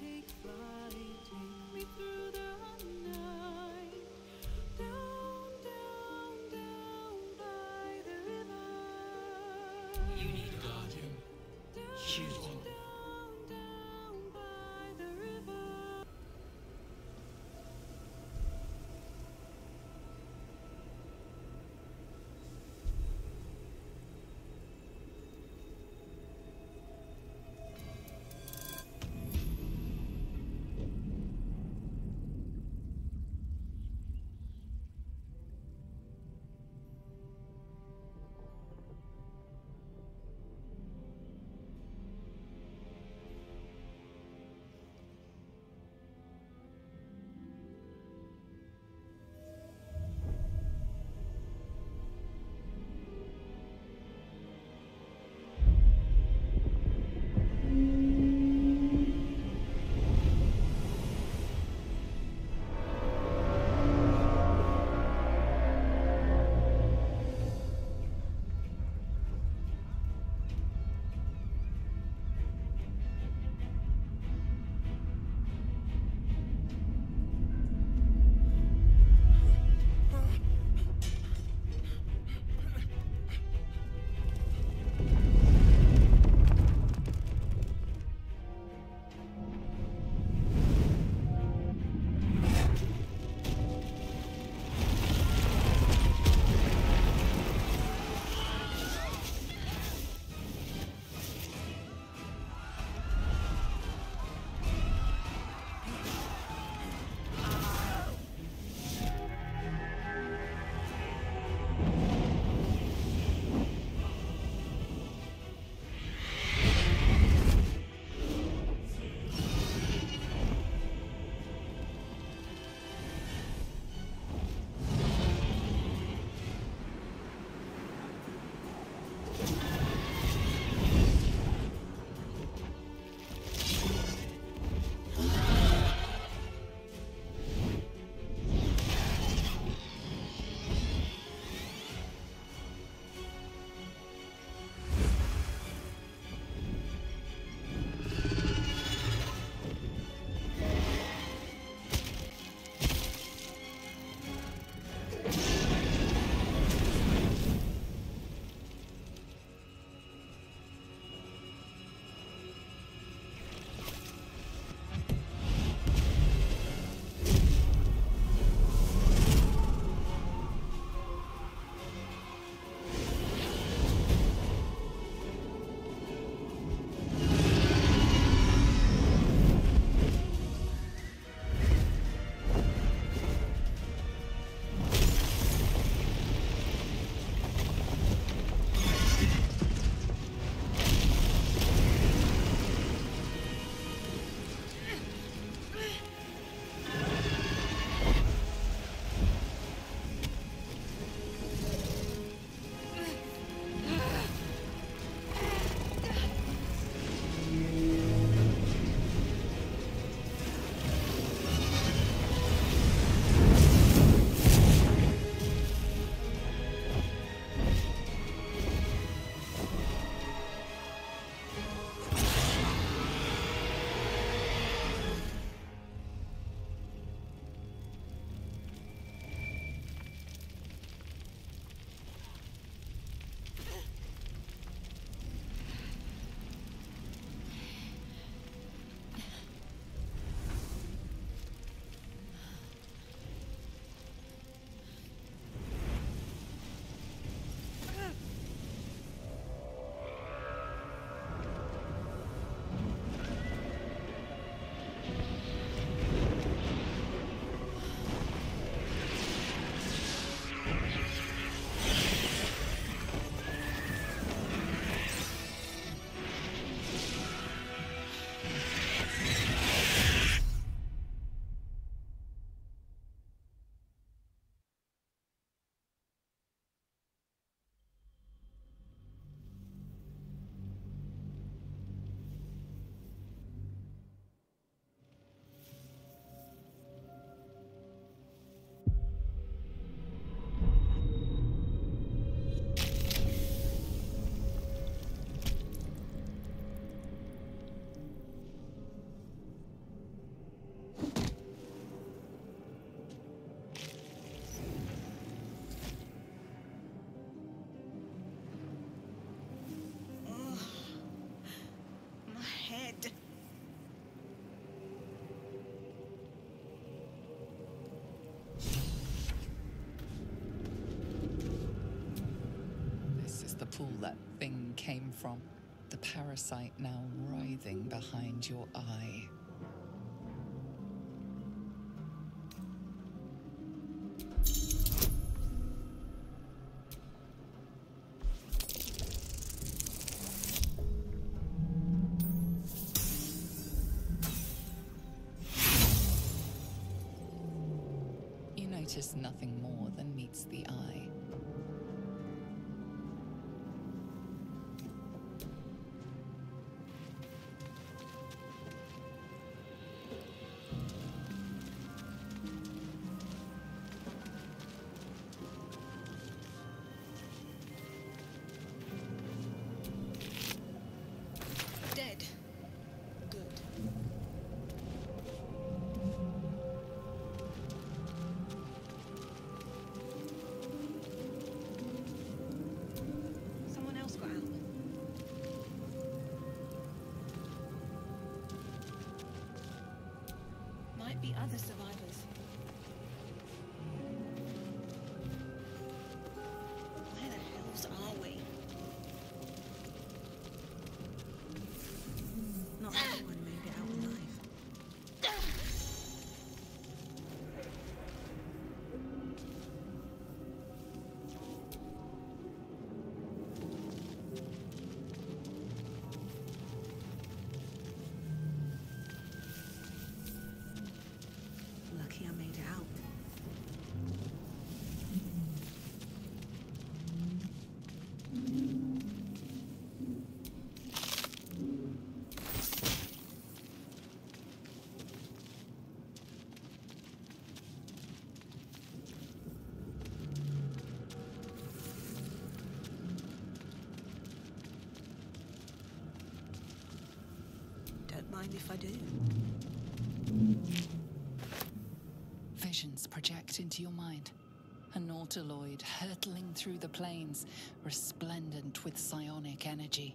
take flight. Pool that thing came from. The parasite now writhing behind your eye. If I do. Visions project into your mind. A nautiloid hurtling through the plains, resplendent with psionic energy.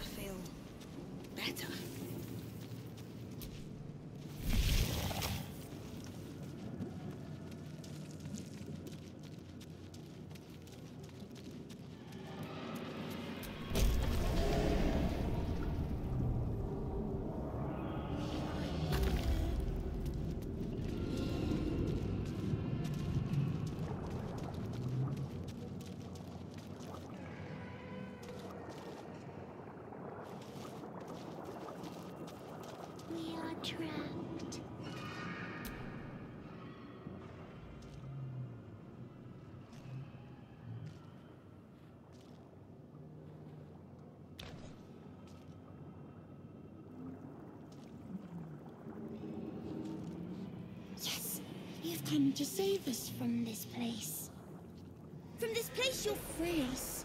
I feel better. We are trapped. Yes, you have come to save us from this place. From this place, you'll free us.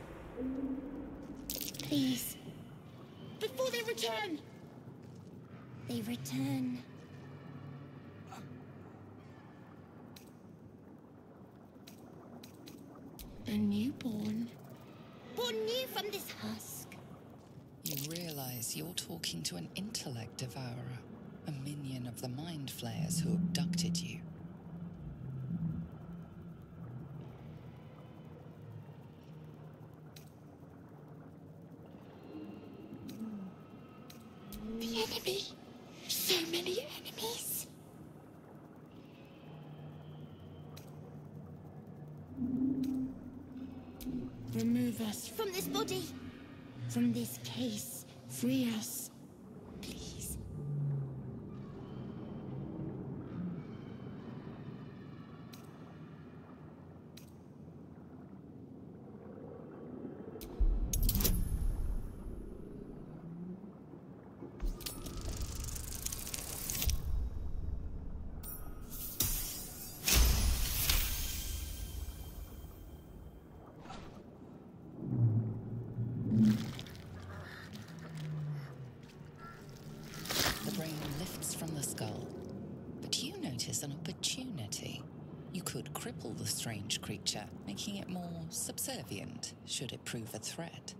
Please. Before they return! They return. A newborn. Born new from this husk. You realize you're talking to an intellect devourer, a minion of the mind flayers who abducted you. A threat.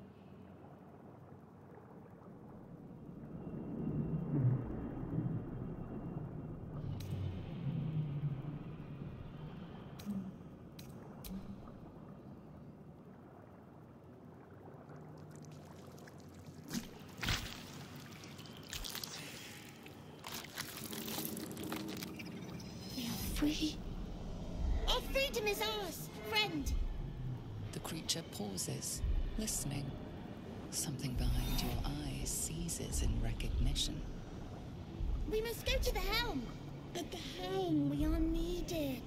We are free. Our freedom is ours, friend. The creature pauses, listening. Something behind your eyes seizes in recognition. We must go to the helm. At the helm, we are needed.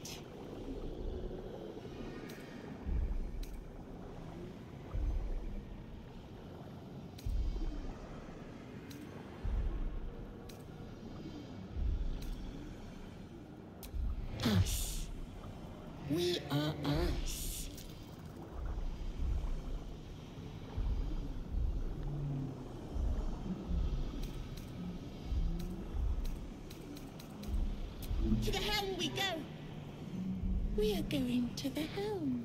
Us. We are us. To the helm we go. We are going to the helm.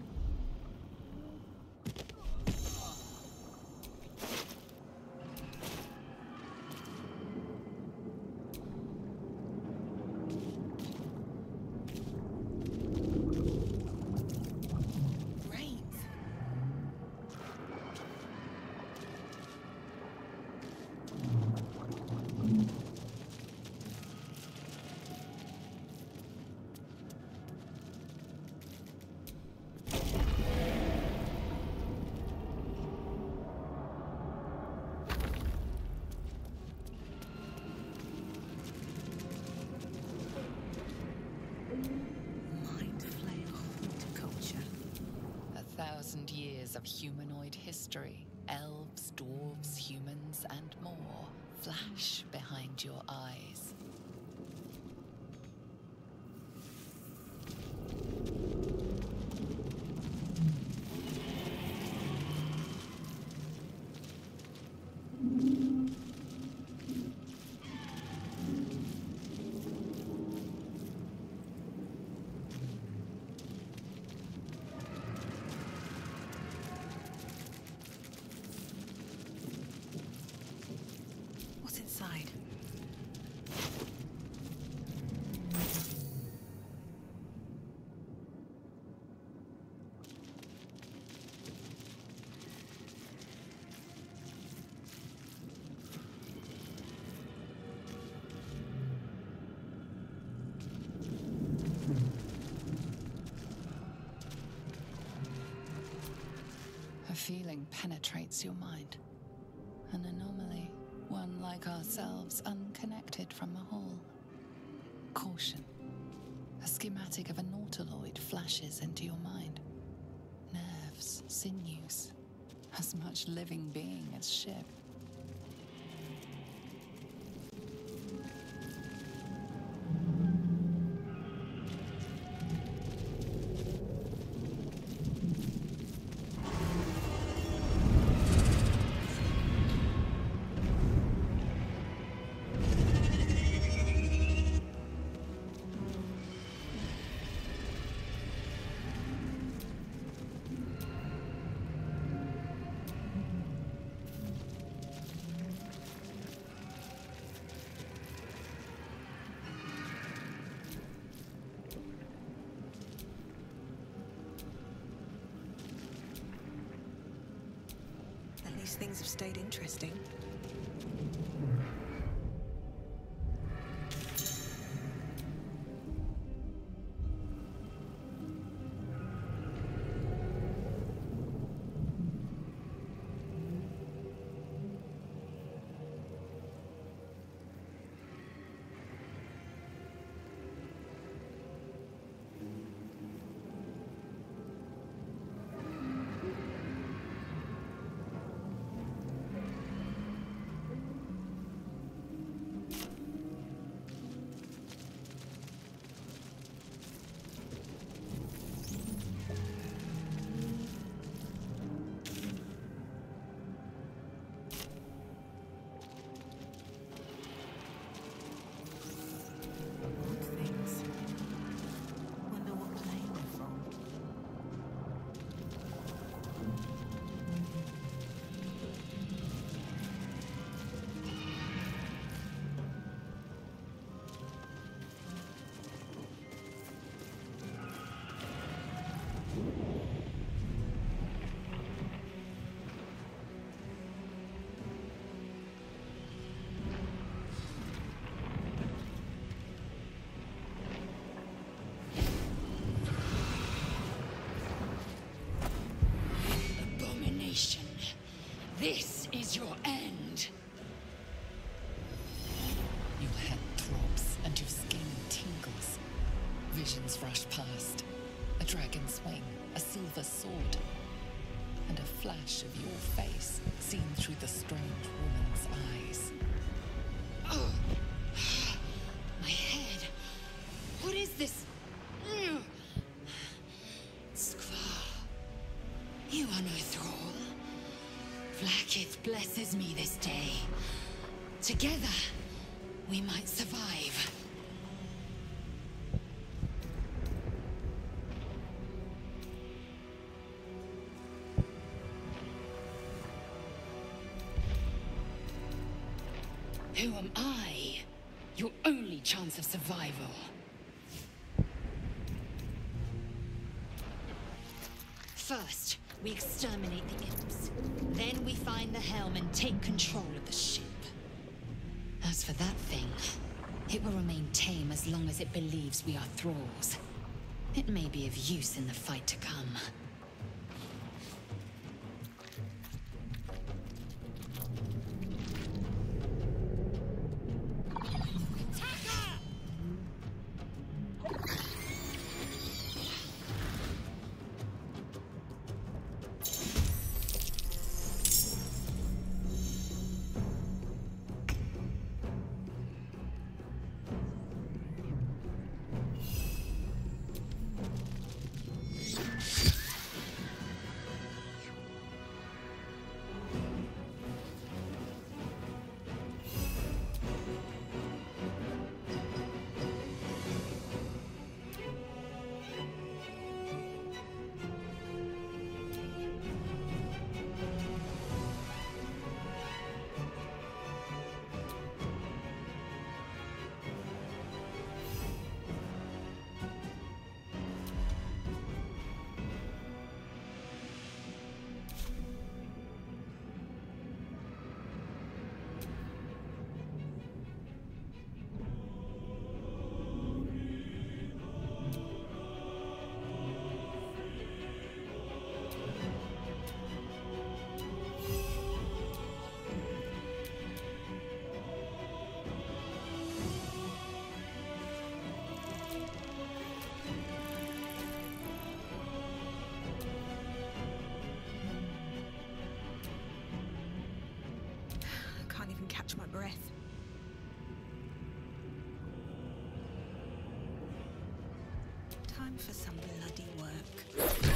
Brains. Mind flayer horticulture. A thousand years of humanoid history, elves, dwarves, humans, and more flash behind your eyes. What's inside? A feeling penetrates your mind. An anomaly, one like ourselves, unconnected from the whole. Caution. A schematic of a nautiloid flashes into your mind. Nerves, sinews, as much living being as ship. Least things have stayed interesting. flash of your face seen through the strange woman's eyes. Oh, my head. What is this? Mm. You are no thrall. Vlaakith blesses me this day. Together, we might survive. we are thralls. It may be of use in the fight to come. breath. Time for some bloody work.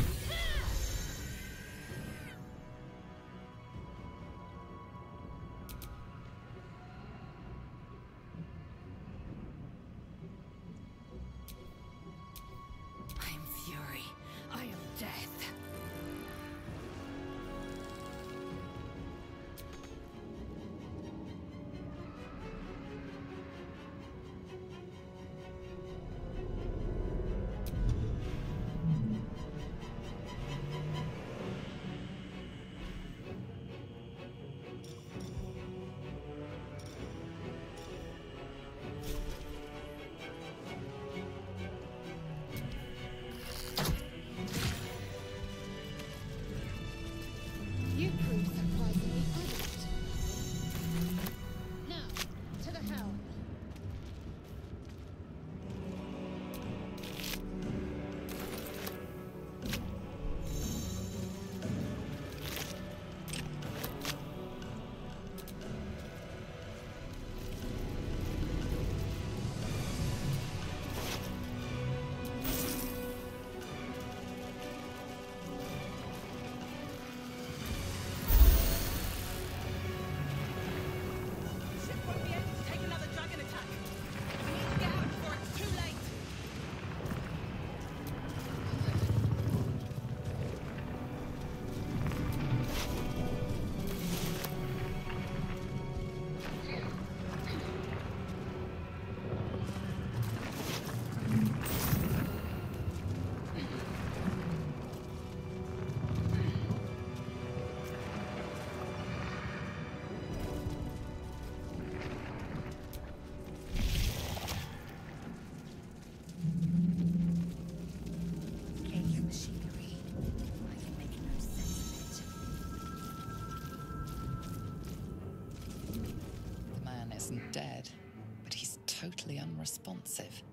responsive.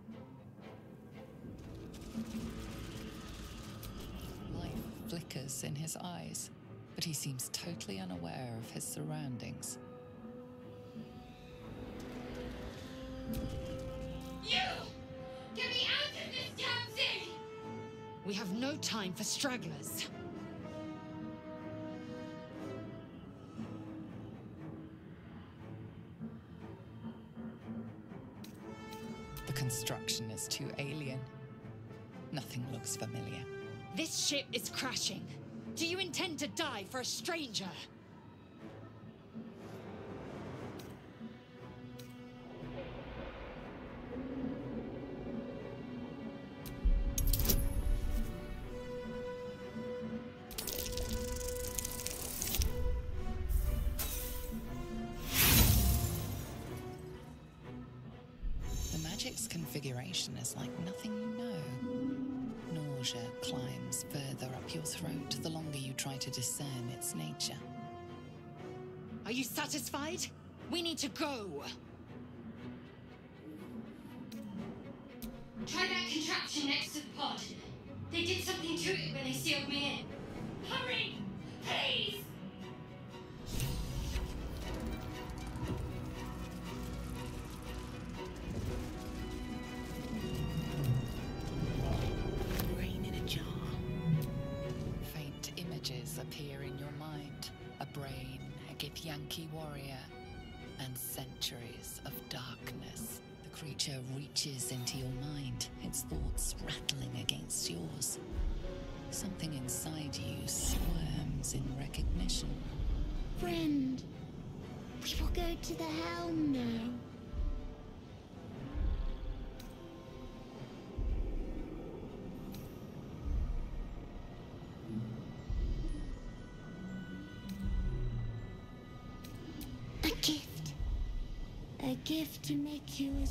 Life flickers in his eyes, but he seems totally unaware of his surroundings. You! Get me out of this damn thing! We have no time for stragglers. Ship is crashing. Do you intend to die for a stranger? The magic's configuration is like nothing you know. Nausea climbs further up your throat the longer you try to discern its nature. Are you satisfied? We need to go. Try that contraption next to the pod. They did something to it when they sealed me in. Hurry! Please!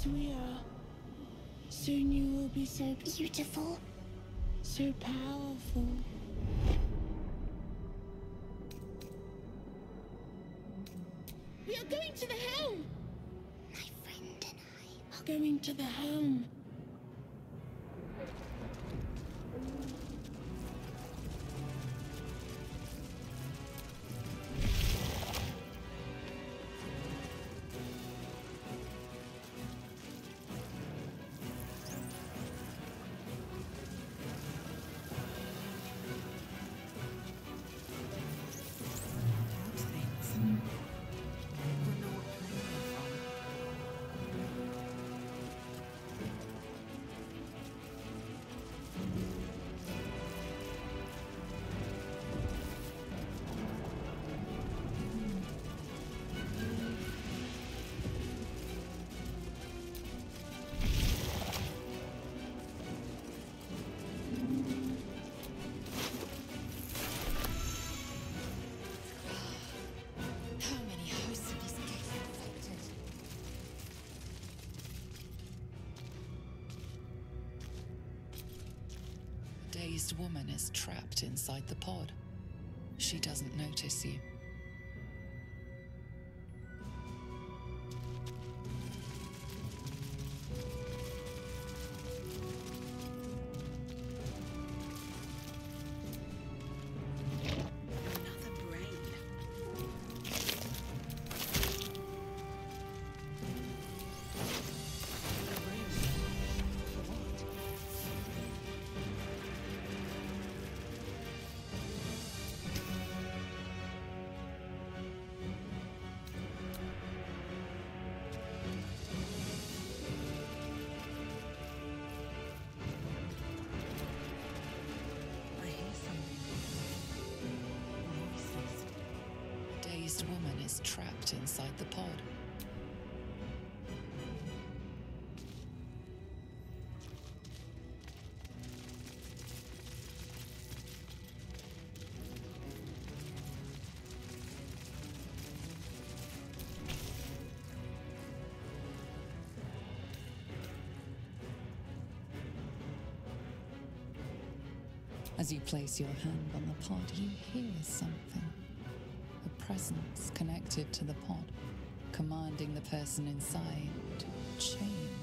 As we are. Soon you will be so beautiful, so powerful. Dazed woman is trapped inside the pod. She doesn't notice you. Inside the pod. As you place your hand on the pod, you hear something. Presence connected to the pod, commanding the person inside to change.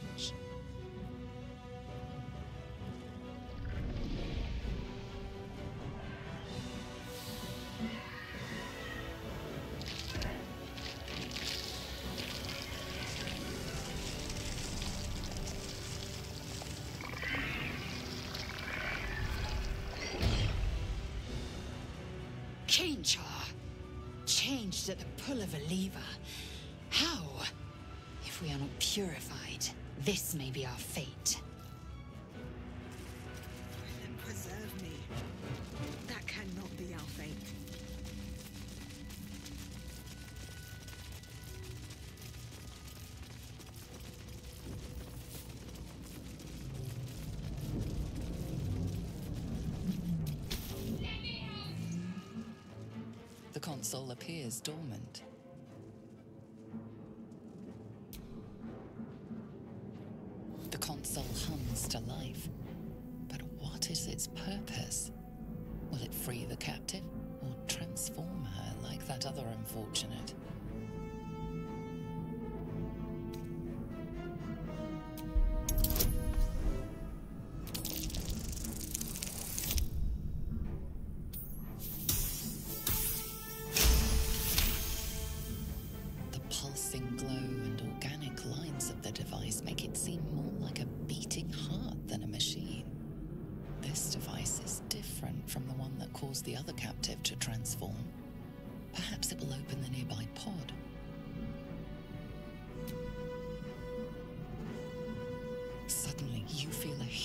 Console appears dormant. The console hums to life. But what is its purpose? Will it free the captive or transform her like that other unfortunate?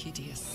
Hideous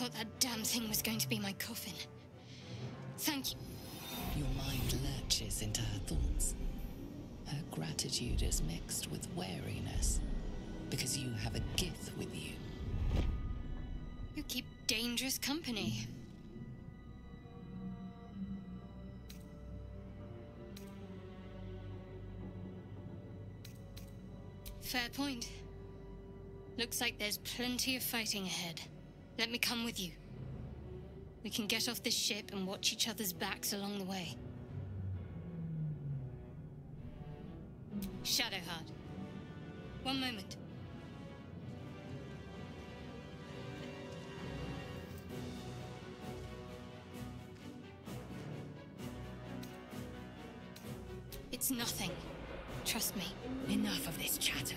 thought that damn thing was going to be my coffin. Thank you. Your mind lurches into her thoughts. Her gratitude is mixed with wariness because you have a Gith with you. You keep dangerous company. Fair point. Looks like there's plenty of fighting ahead. Let me come with you. We can get off this ship and watch each other's backs along the way. Shadowheart. One moment. It's nothing. Trust me. Enough of this chatter.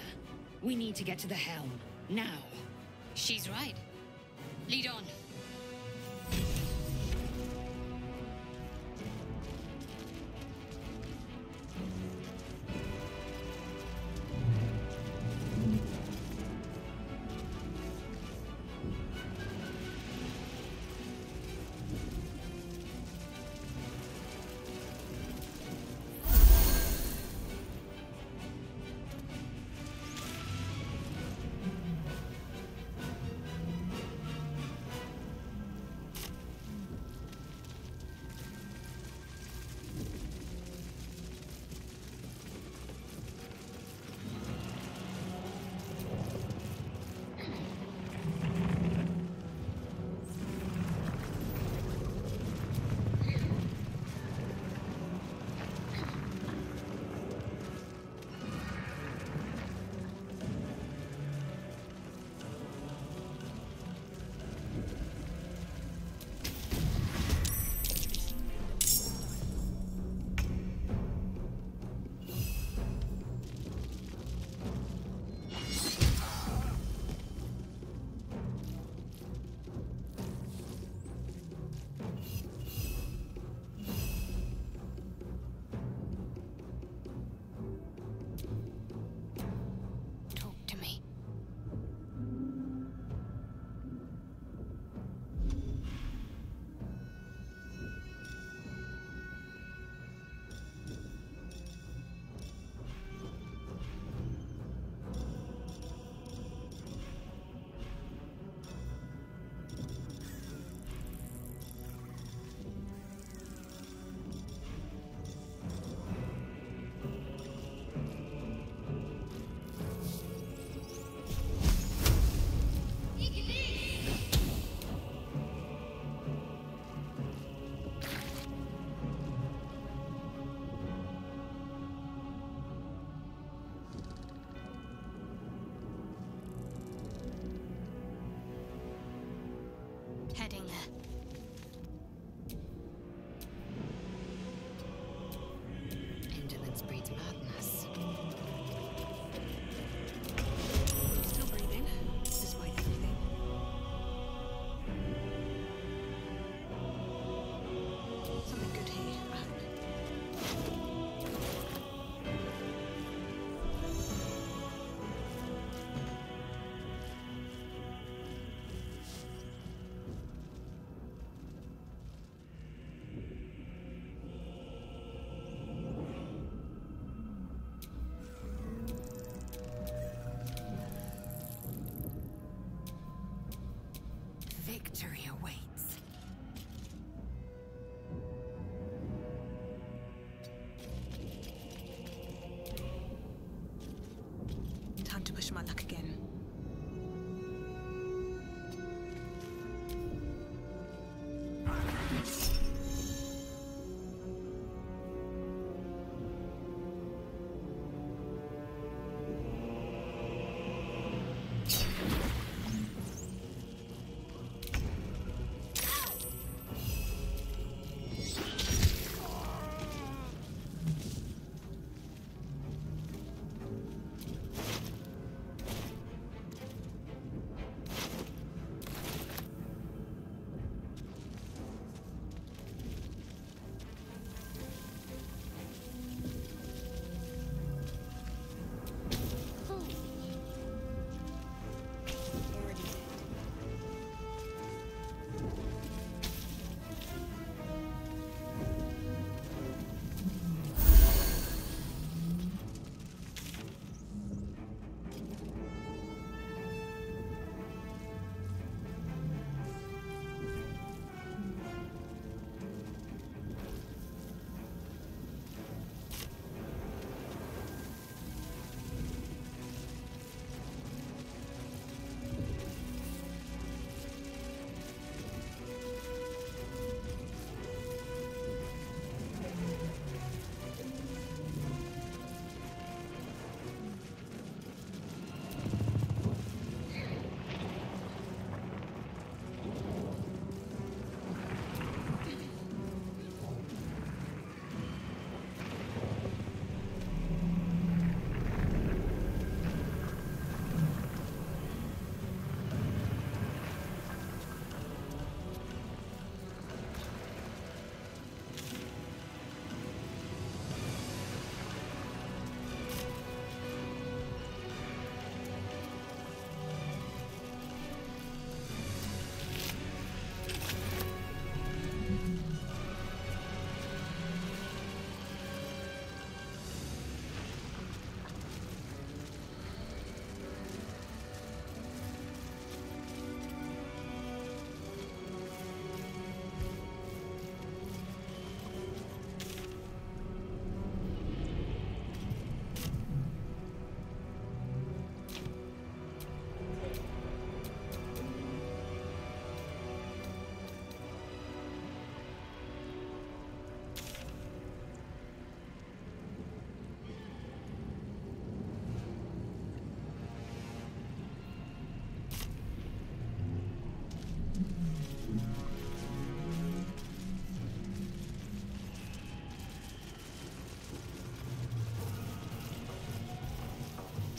We need to get to the helm. Now. She's right. Lead on.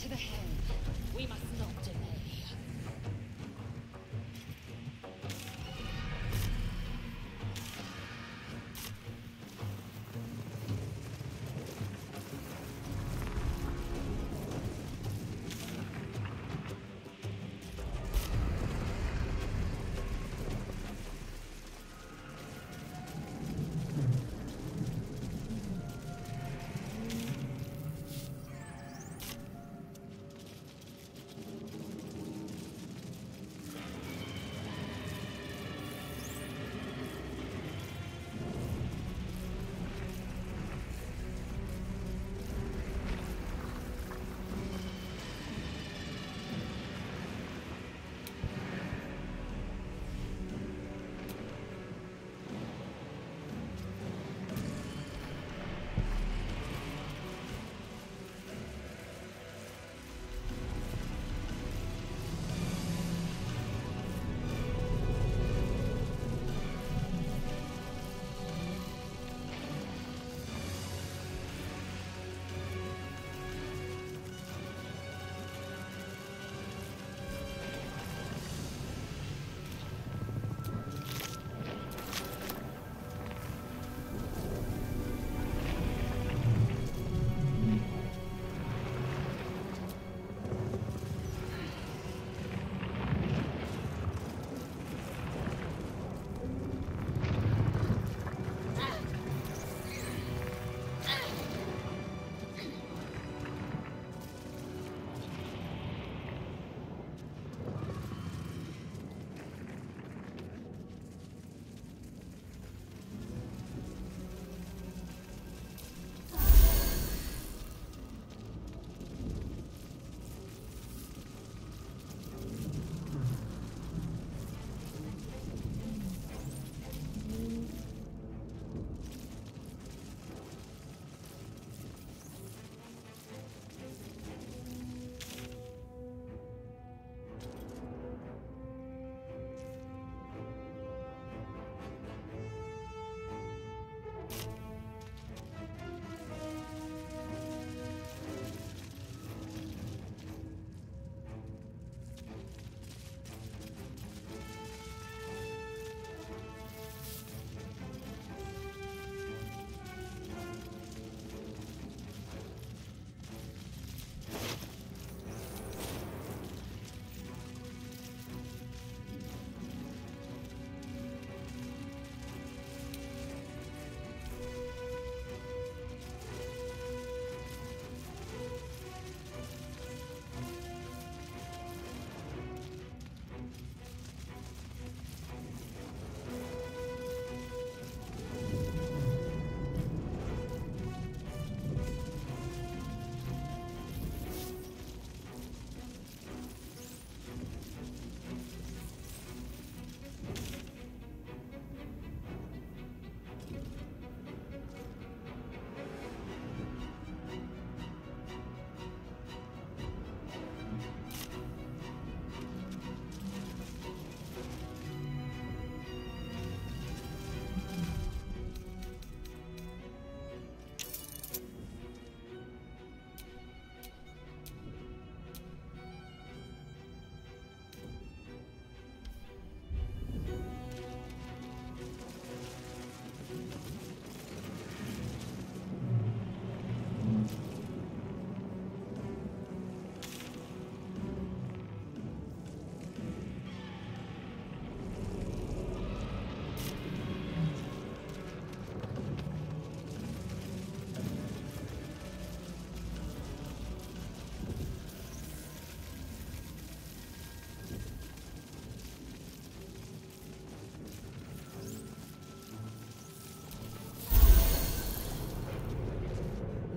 To the helm.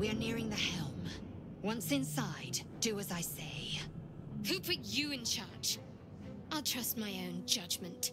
We are nearing the helm. Once inside, do as I say. Who put you in charge? I'll trust my own judgment.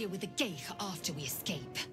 deal with the Gith after we escape.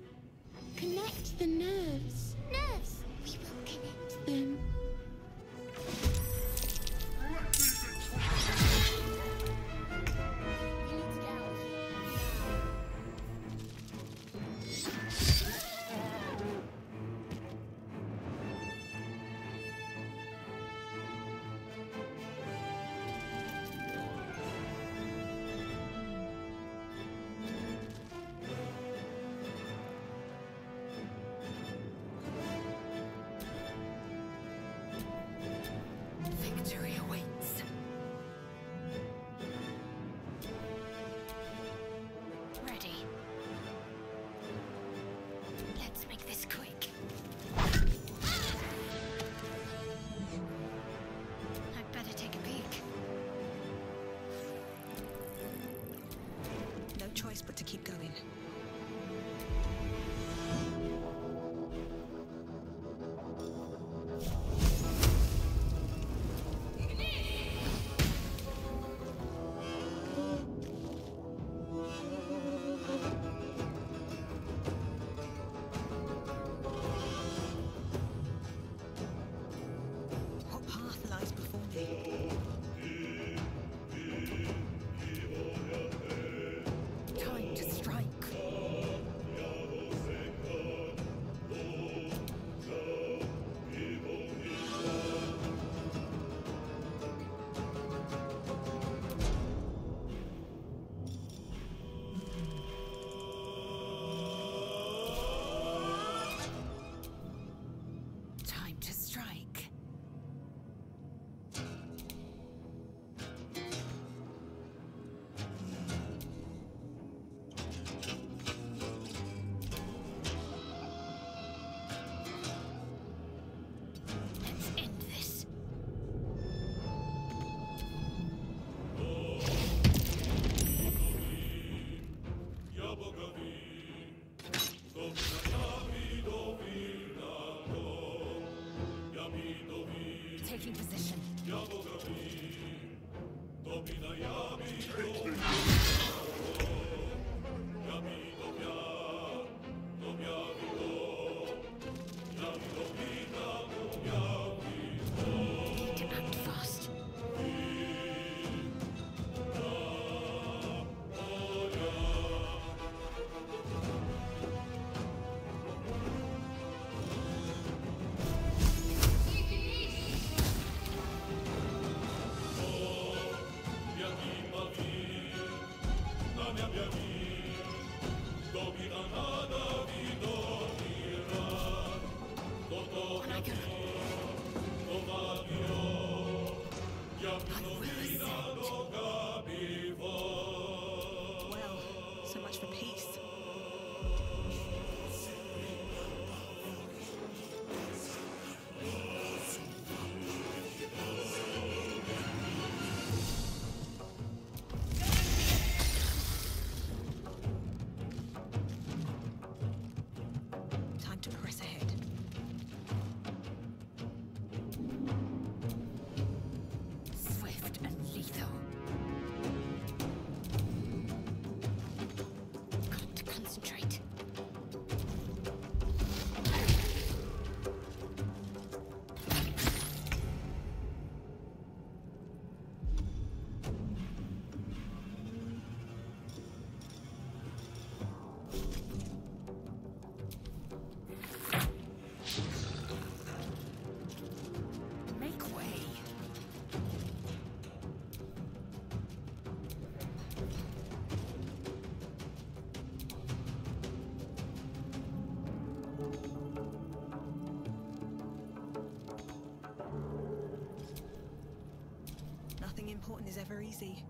Important is ever easy.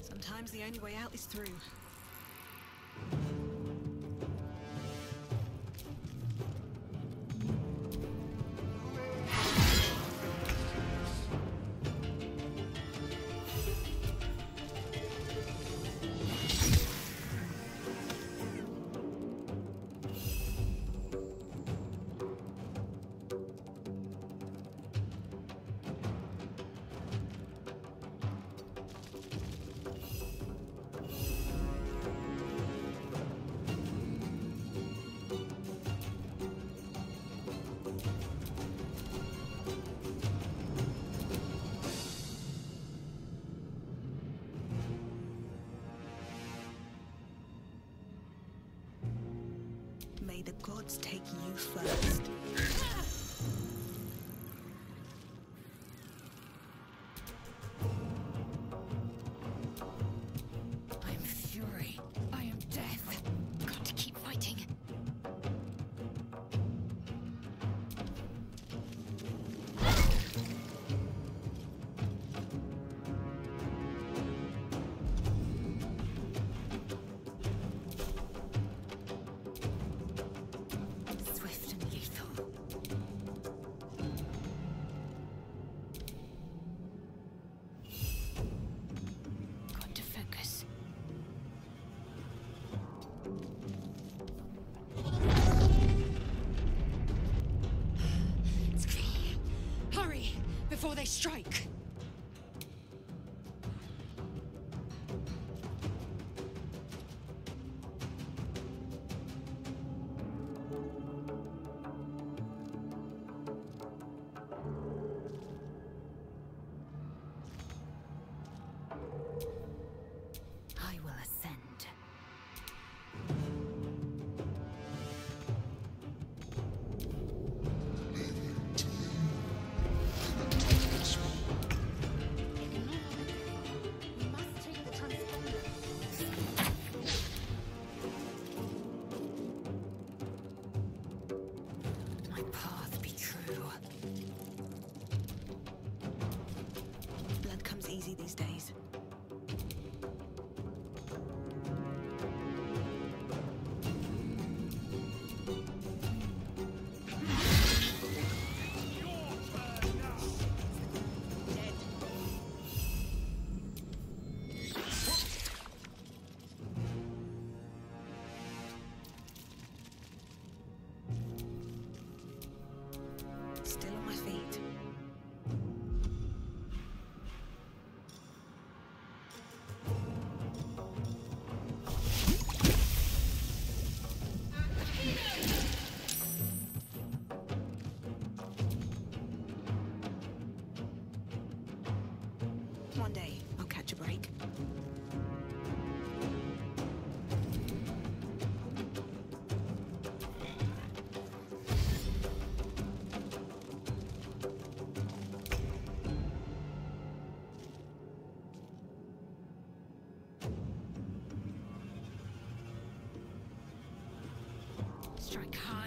Sometimes the only way out is through. the gods take you first. strike. strike hard.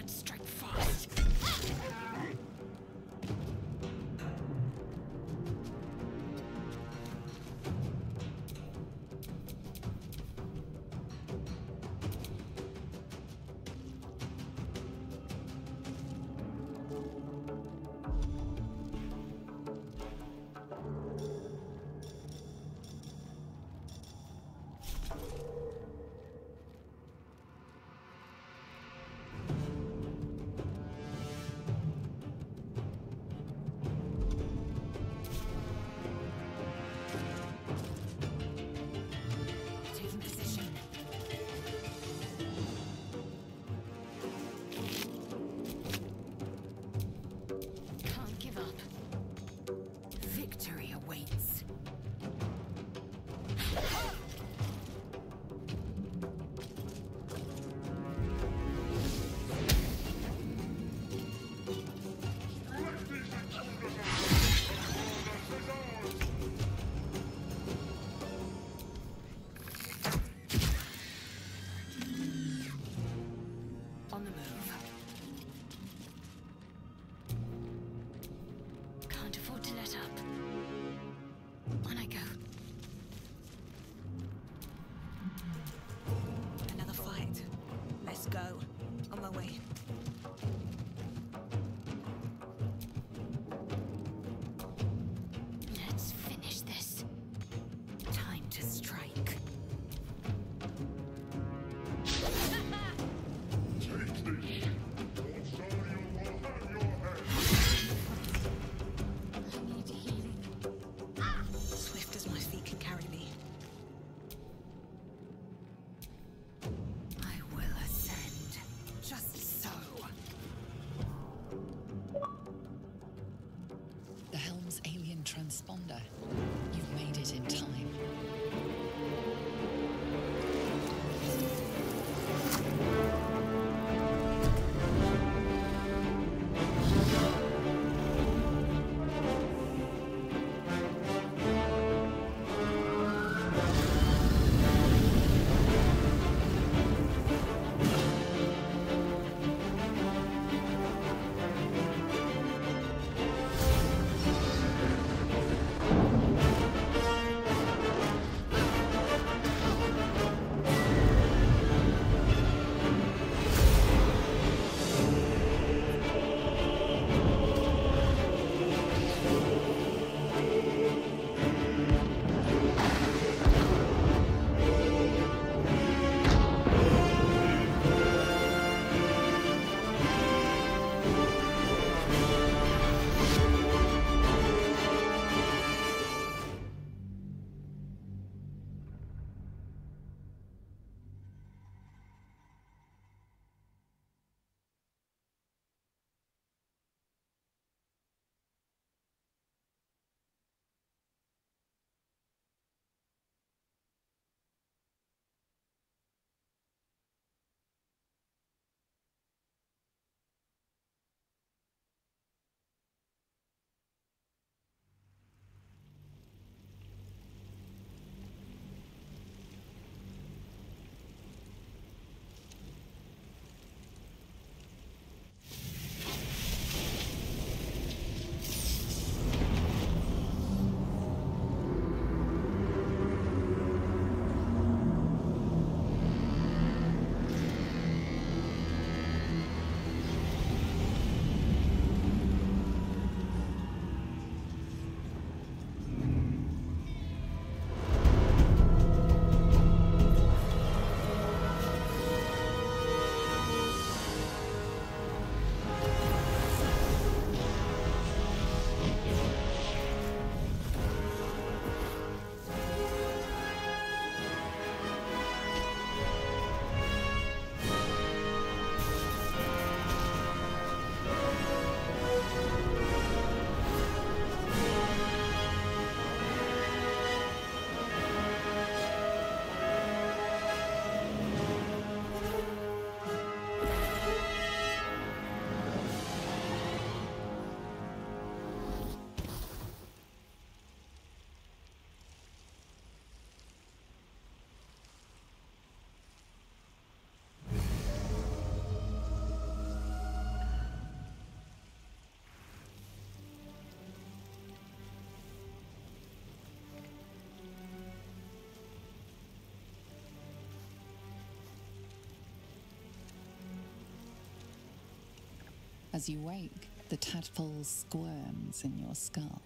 As you wake, the tadpole squirms in your skull.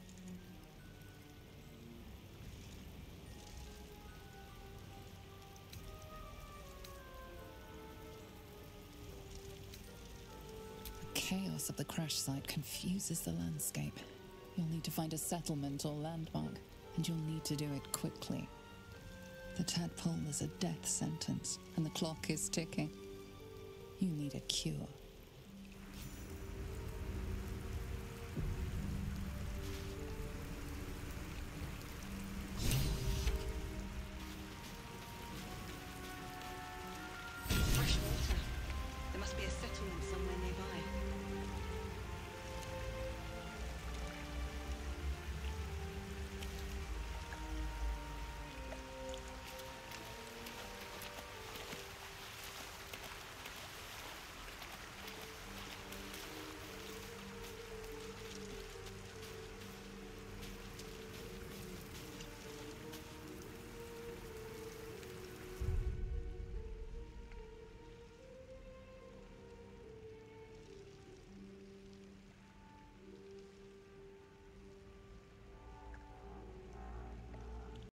The chaos of the crash site confuses the landscape. You'll need to find a settlement or landmark, and you'll need to do it quickly. The tadpole is a death sentence, and the clock is ticking. You need a cure.